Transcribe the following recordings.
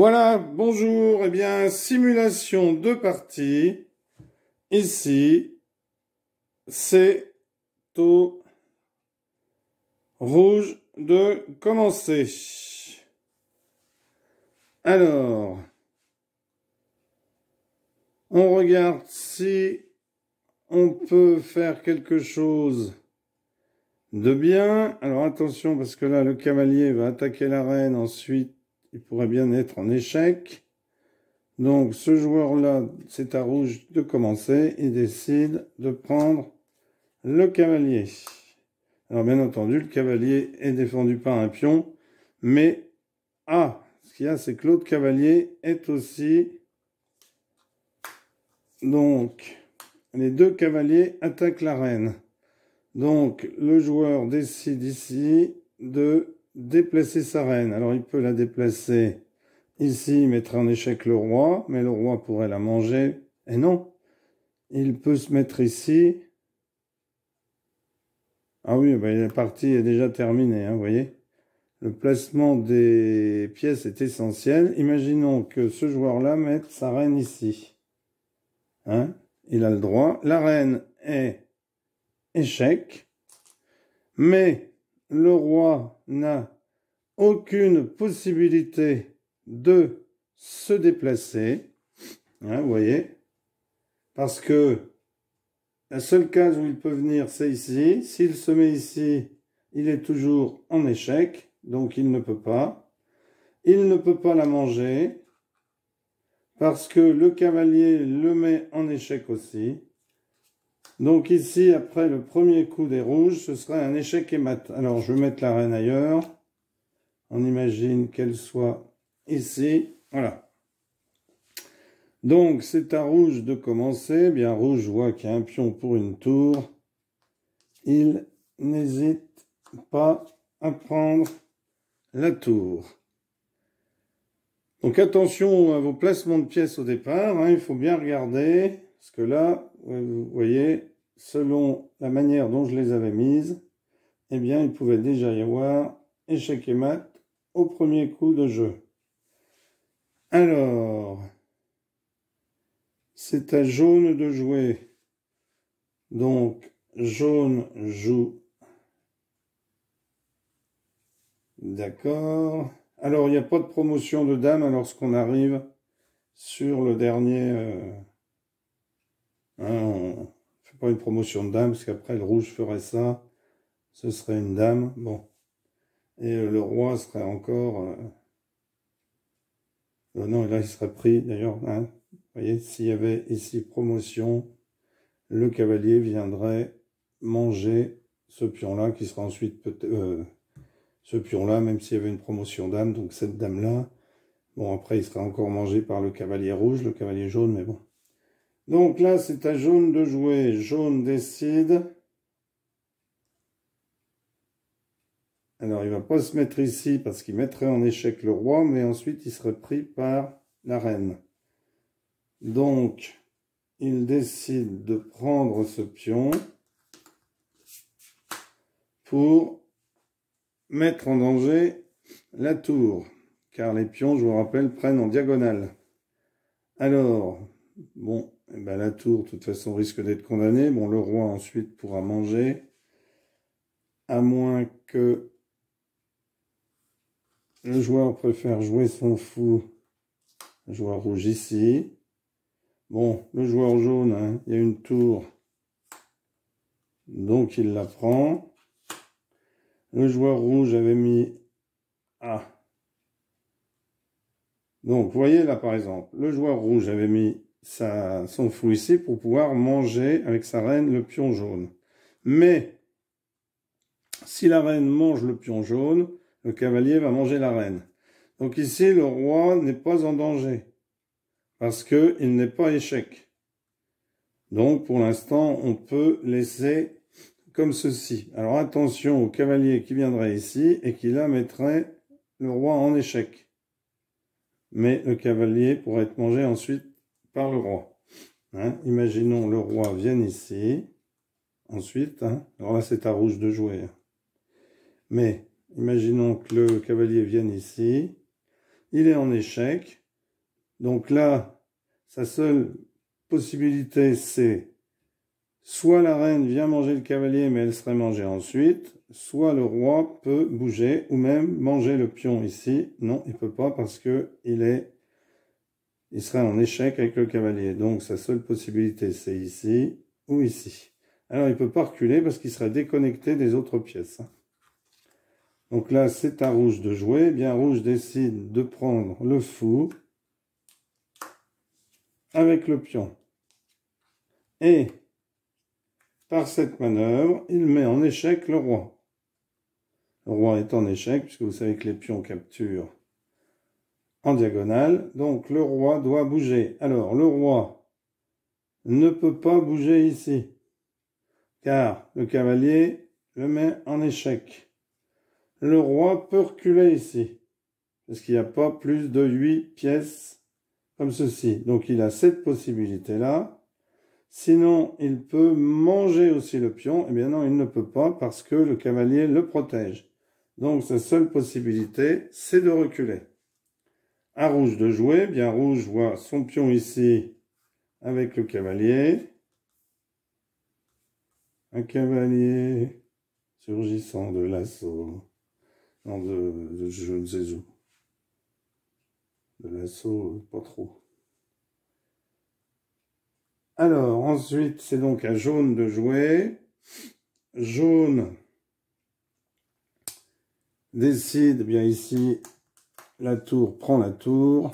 Voilà, bonjour, eh bien, simulation de partie. Ici, c'est au rouge de commencer. Alors, on regarde si on peut faire quelque chose de bien. Alors attention, parce que là, le cavalier va attaquer la reine. Ensuite, il pourrait bien être en échec. Donc, ce joueur-là, c'est à rouge de commencer. Il décide de prendre le cavalier. Alors, bien entendu, le cavalier est défendu par un pion. Mais, ah, ce qu'il y a, c'est que l'autre cavalier est aussi... Donc, les deux cavaliers attaquent la reine. Donc, le joueur décide ici de déplacer sa reine. Alors, il peut la déplacer ici, il mettrait en échec le roi, mais le roi pourrait la manger. Et non, il peut se mettre ici. Ah oui, ben, la partie est déjà terminée, hein, vous voyez. Le placement des pièces est essentiel. Imaginons que ce joueur-là mette sa reine ici. Hein il a le droit. La reine est échec, mais le roi n'a aucune possibilité de se déplacer, hein, vous voyez, parce que la seule case où il peut venir, c'est ici. S'il se met ici, il est toujours en échec, donc il ne peut pas. Il ne peut pas la manger, parce que le cavalier le met en échec aussi. Donc ici, après le premier coup des rouges, ce serait un échec et mat. Alors je vais mettre la reine ailleurs. On imagine qu'elle soit ici. Voilà. Donc c'est à rouge de commencer. Bien rouge voit qu'il y a un pion pour une tour. Il n'hésite pas à prendre la tour. Donc attention à vos placements de pièces au départ, hein, il faut bien regarder, parce que là, vous voyez, selon la manière dont je les avais mises, eh bien, il pouvait déjà y avoir échec et mat au premier coup de jeu. Alors, c'est à jaune de jouer. Donc, jaune joue. D'accord. Alors, il n'y a pas de promotion de dame lorsqu'on arrive sur le dernier... Euh, hein, on fait pas une promotion de dame, parce qu'après, le rouge ferait ça. Ce serait une dame. Bon. Et euh, le roi serait encore... Euh, non, là, il serait pris, d'ailleurs. Hein, vous voyez, s'il y avait ici promotion, le cavalier viendrait manger ce pion-là, qui sera ensuite peut-être ce pion-là, même s'il y avait une promotion d'âme, donc cette dame-là. Bon, après, il sera encore mangé par le cavalier rouge, le cavalier jaune, mais bon. Donc là, c'est à jaune de jouer. Jaune décide. Alors, il va pas se mettre ici parce qu'il mettrait en échec le roi, mais ensuite, il serait pris par la reine. Donc, il décide de prendre ce pion pour mettre en danger la tour, car les pions, je vous rappelle, prennent en diagonale. Alors, bon, eh ben la tour, de toute façon, risque d'être condamnée. Bon, le roi ensuite pourra manger, à moins que le joueur préfère jouer son fou, le joueur rouge ici. Bon, le joueur jaune, hein, il y a une tour, donc il la prend. Le joueur rouge avait mis A. Donc, voyez là, par exemple, le joueur rouge avait mis sa, son ici pour pouvoir manger avec sa reine le pion jaune. Mais, si la reine mange le pion jaune, le cavalier va manger la reine. Donc ici, le roi n'est pas en danger, parce qu'il n'est pas échec. Donc, pour l'instant, on peut laisser comme ceci. Alors attention au cavalier qui viendrait ici et qui là mettrait le roi en échec. Mais le cavalier pourrait être mangé ensuite le roi. Hein. Imaginons le roi vienne ici. Ensuite, hein. alors là c'est à rouge de jouer. Mais imaginons que le cavalier vienne ici. Il est en échec. Donc là, sa seule possibilité, c'est soit la reine vient manger le cavalier, mais elle serait mangée ensuite, soit le roi peut bouger, ou même manger le pion ici. Non, il peut pas parce que il est, il serait en échec avec le cavalier. Donc sa seule possibilité, c'est ici ou ici. Alors il peut pas reculer parce qu'il serait déconnecté des autres pièces. Donc là, c'est à rouge de jouer. Eh bien, rouge décide de prendre le fou avec le pion. Et par cette manœuvre, il met en échec le roi. Le roi est en échec, puisque vous savez que les pions capturent diagonale. Donc le roi doit bouger. Alors le roi ne peut pas bouger ici, car le cavalier le met en échec. Le roi peut reculer ici, parce qu'il n'y a pas plus de 8 pièces comme ceci. Donc il a cette possibilité-là. Sinon, il peut manger aussi le pion. Eh bien non, il ne peut pas parce que le cavalier le protège. Donc sa seule possibilité, c'est de reculer. À rouge de jouer, bien rouge voit son pion ici avec le cavalier. Un cavalier surgissant de l'assaut. Non, de, je ne sais où. De l'assaut, pas trop. Alors, ensuite, c'est donc à jaune de jouer. Jaune décide, bien ici, la tour prend la tour.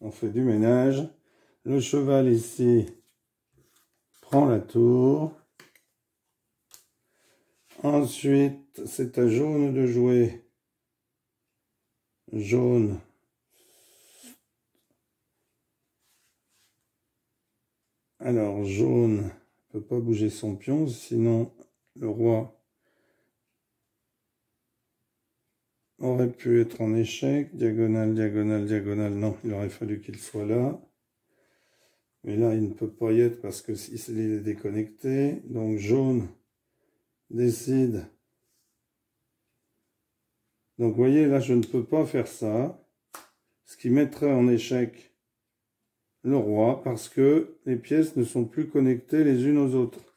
On fait du ménage. Le cheval ici prend la tour. Ensuite, c'est à jaune de jouer. Jaune Alors, jaune ne peut pas bouger son pion, sinon le roi aurait pu être en échec. Diagonale, diagonale, diagonale. Non, il aurait fallu qu'il soit là. Mais là, il ne peut pas y être parce que s'il est déconnecté. Donc, jaune décide. Donc, voyez, là, je ne peux pas faire ça. Ce qui mettrait en échec le roi parce que les pièces ne sont plus connectées les unes aux autres.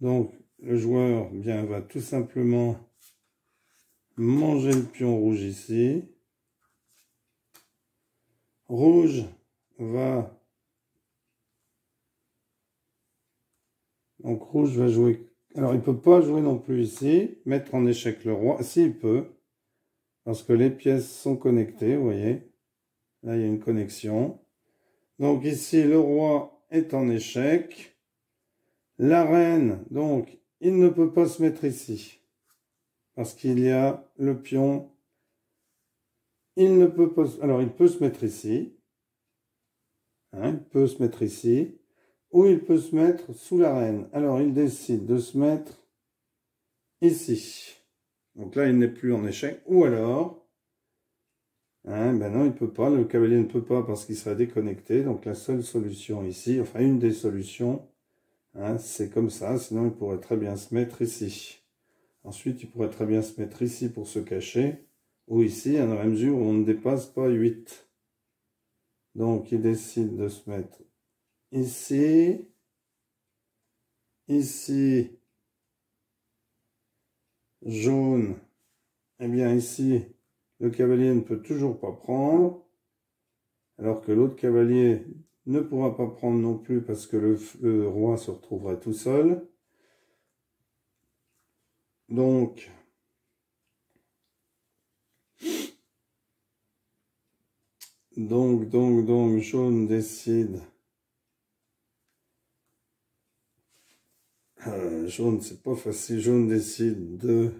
Donc le joueur bien va tout simplement manger le pion rouge ici. Rouge va donc rouge va jouer alors il peut pas jouer non plus ici, mettre en échec le roi, s'il peut parce que les pièces sont connectées, vous voyez. Là, il y a une connexion. Donc ici, le roi est en échec. La reine, donc, il ne peut pas se mettre ici. Parce qu'il y a le pion. Il ne peut pas... Alors, il peut se mettre ici. Hein, il peut se mettre ici. Ou il peut se mettre sous la reine. Alors, il décide de se mettre ici. Donc là, il n'est plus en échec. Ou alors, Hein, ben non, il peut pas, le cavalier ne peut pas parce qu'il sera déconnecté. Donc la seule solution ici, enfin une des solutions, hein, c'est comme ça. Sinon, il pourrait très bien se mettre ici. Ensuite, il pourrait très bien se mettre ici pour se cacher. Ou ici, à la mesure où on ne dépasse pas 8. Donc, il décide de se mettre ici. Ici. Jaune. Eh bien, ici, le cavalier ne peut toujours pas prendre, alors que l'autre cavalier ne pourra pas prendre non plus parce que le, roi se retrouvera tout seul. Donc, donc, donc, donc, jaune décide. Euh, jaune, c'est pas facile. Jaune décide de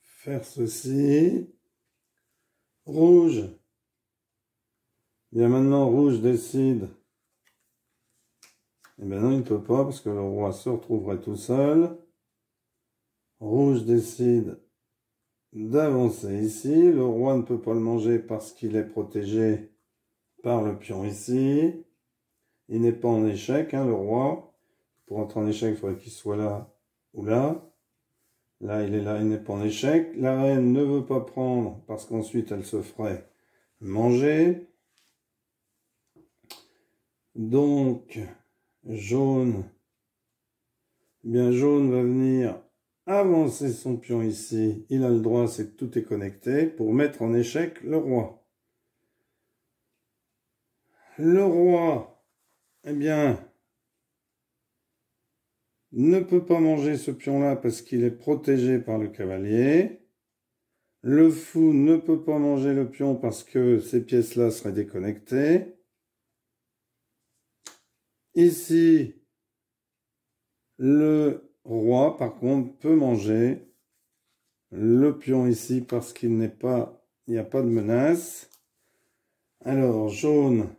faire ceci. Rouge. Bien maintenant, rouge décide. Et eh non, il ne peut pas parce que le roi se retrouverait tout seul. Rouge décide d'avancer ici. Le roi ne peut pas le manger parce qu'il est protégé par le pion ici. Il n'est pas en échec, hein, le roi. Pour entrer en échec, il faudrait qu'il soit là ou là. Là, il est là, il n'est pas en échec. La reine ne veut pas prendre parce qu'ensuite elle se ferait manger. Donc, jaune, bien jaune va venir avancer son pion ici. Il a le droit, c'est que tout est connecté, pour mettre en échec le roi. Le roi, eh bien, ne peut pas manger ce pion-là parce qu'il est protégé par le cavalier. Le fou ne peut pas manger le pion parce que ces pièces-là seraient déconnectées. Ici, le roi, par contre, peut manger le pion ici parce qu'il n'est pas, il n'y a pas de menace. Alors, jaune,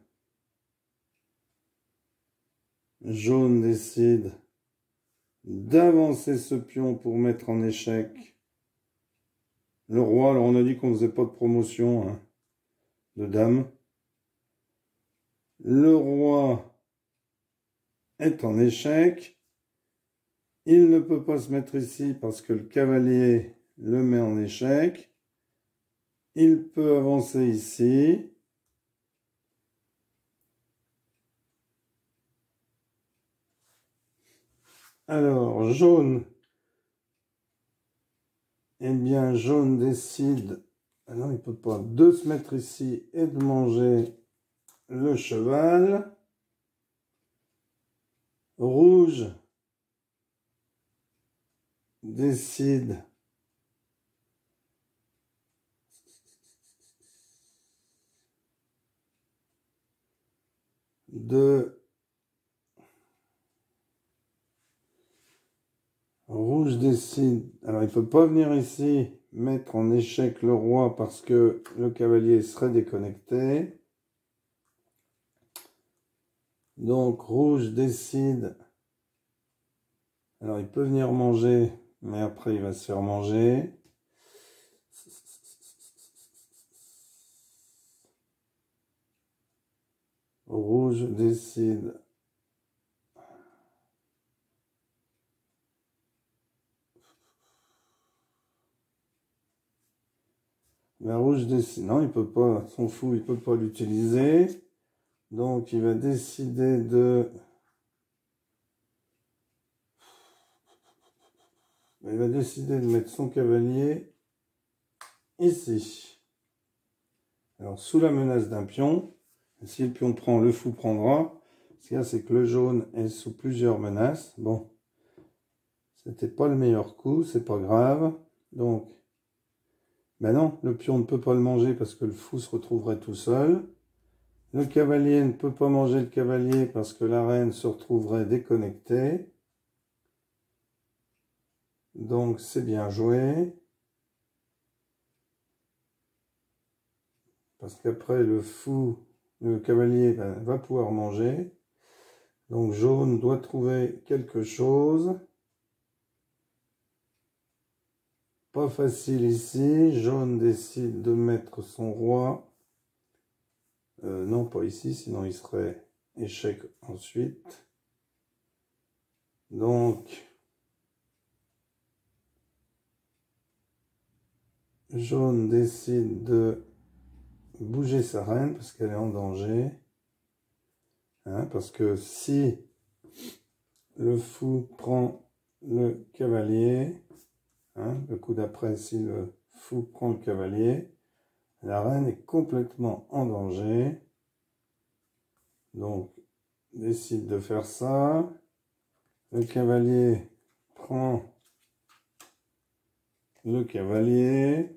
jaune décide d'avancer ce pion pour mettre en échec le roi. Alors on a dit qu'on ne faisait pas de promotion hein, de dame. Le roi est en échec. Il ne peut pas se mettre ici parce que le cavalier le met en échec. Il peut avancer ici. Alors, jaune. Eh bien, jaune décide, ah non, il peut pas, de se mettre ici et de manger le cheval. Rouge décide de Rouge décide. Alors, il peut pas venir ici mettre en échec le roi parce que le cavalier serait déconnecté. Donc, rouge décide. Alors, il peut venir manger, mais après, il va se faire manger. Rouge décide. La rouge décide. Non, il peut pas, son fou, il peut pas l'utiliser. Donc, il va décider de... Il va décider de mettre son cavalier ici. Alors, sous la menace d'un pion, si le pion prend, le fou prendra. Ce qu'il y a, c'est que le jaune est sous plusieurs menaces. Bon, c'était pas le meilleur coup, c'est pas grave. Donc, ben non, le pion ne peut pas le manger parce que le fou se retrouverait tout seul. Le cavalier ne peut pas manger le cavalier parce que la reine se retrouverait déconnectée. Donc c'est bien joué. Parce qu'après le fou, le cavalier ben, va pouvoir manger. Donc jaune doit trouver quelque chose. Pas facile ici. Jaune décide de mettre son roi. Euh, non, pas ici, sinon il serait échec ensuite. Donc, jaune décide de bouger sa reine parce qu'elle est en danger. Hein, parce que si le fou prend le cavalier, Hein, le coup d'après, si le fou prend le cavalier, la reine est complètement en danger. Donc, décide de faire ça. Le cavalier prend le cavalier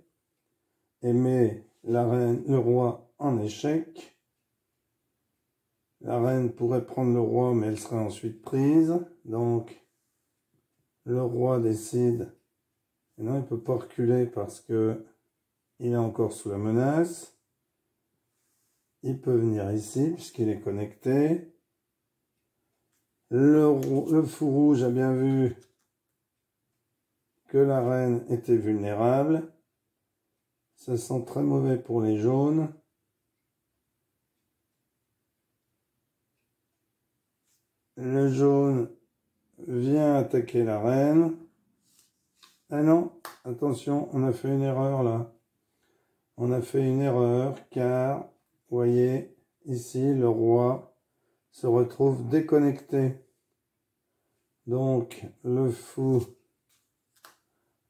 et met la reine, le roi en échec. La reine pourrait prendre le roi, mais elle serait ensuite prise. Donc, le roi décide Maintenant, il peut pas reculer parce que il est encore sous la menace. Il peut venir ici puisqu'il est connecté. Le, le fou rouge a bien vu que la reine était vulnérable. Ça sent très mauvais pour les jaunes. Le jaune vient attaquer la reine. Ah non, attention, on a fait une erreur là. On a fait une erreur car, vous voyez, ici, le roi se retrouve déconnecté. Donc, le fou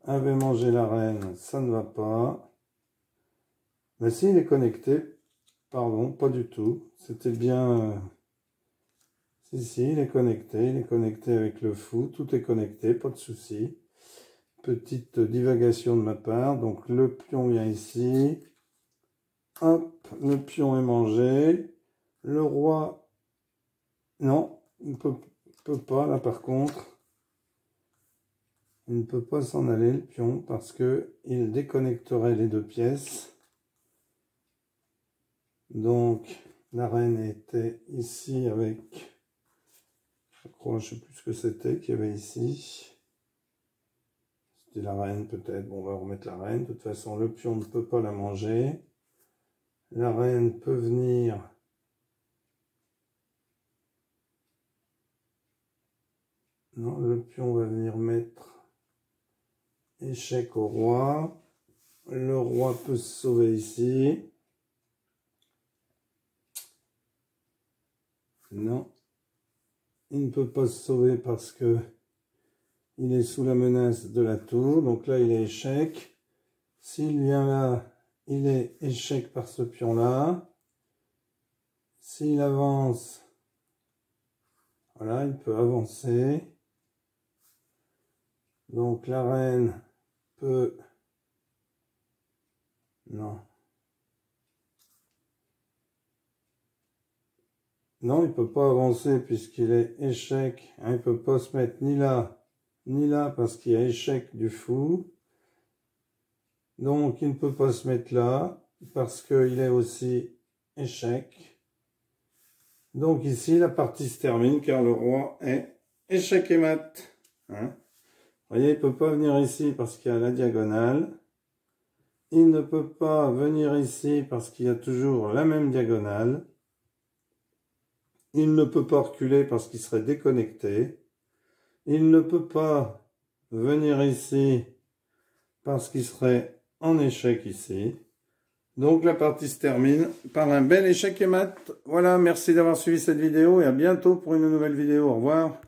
avait mangé la reine, ça ne va pas. Mais s'il est connecté, pardon, pas du tout. C'était bien... Euh, si, si, il est connecté, il est connecté avec le fou, tout est connecté, pas de souci. Petite divagation de ma part, donc le pion vient ici. Hop, le pion est mangé. Le roi, non, il ne peut, peut pas, là par contre. Il ne peut pas s'en aller, le pion, parce que il déconnecterait les deux pièces. Donc, la reine était ici avec, je crois, je sais plus ce que c'était qu'il y avait ici. C'était la reine peut-être. Bon, on va remettre la reine. De toute façon, le pion ne peut pas la manger. La reine peut venir Non, le pion va venir mettre Échec au roi. Le roi peut se sauver ici. Non. Il ne peut pas se sauver parce que il est sous la menace de la tour. Donc là, il est échec. S'il vient là, il est échec par ce pion-là. S'il avance, voilà, il peut avancer. Donc la reine peut... Non. Non, il peut pas avancer puisqu'il est échec. Hein, il peut pas se mettre ni là, ni là parce qu'il y a échec du fou. Donc il ne peut pas se mettre là parce qu'il est aussi échec. Donc ici, la partie se termine car le roi est échec et mat. Hein vous voyez, il ne peut pas venir ici parce qu'il y a la diagonale. Il ne peut pas venir ici parce qu'il y a toujours la même diagonale. Il ne peut pas reculer parce qu'il serait déconnecté. Il ne peut pas venir ici parce qu'il serait en échec ici. Donc la partie se termine par un bel échec et mat. Voilà, merci d'avoir suivi cette vidéo et à bientôt pour une nouvelle vidéo. Au revoir.